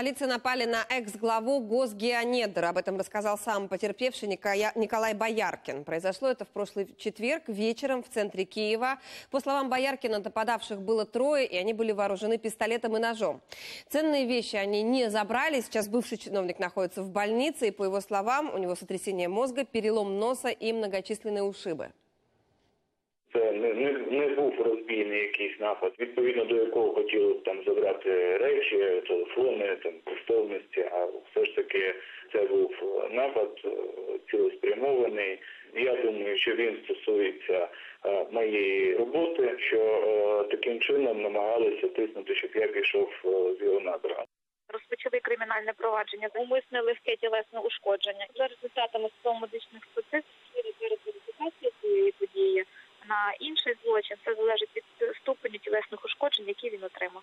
столице напали на экс-главу Госгеонедр. Об этом рассказал сам потерпевший Николай Бояркин. Произошло это в прошлый четверг вечером в центре Киева. По словам Бояркина, нападавших было трое, и они были вооружены пистолетом и ножом. Ценные вещи они не забрали. Сейчас бывший чиновник находится в больнице, и, по его словам, у него сотрясение мозга, перелом носа и многочисленные ушибы. Не, не, не був розбійний якийсь напад, відповідно до якого хотіли б там забрати речі, телефони, там коштовності, а все ж таки це був е, напад е, цілеспрямований. Я думаю, що він стосується е, моєї роботи, що таким чином намагалися тиснути, щоб я пішов з його надра. розпочали кримінальне провадження за умисне легке тілесне ушкодження. За результатами судово-медичних вчили перекваліфікація цієї події на інший злочин. Це şimdiki vinotrema.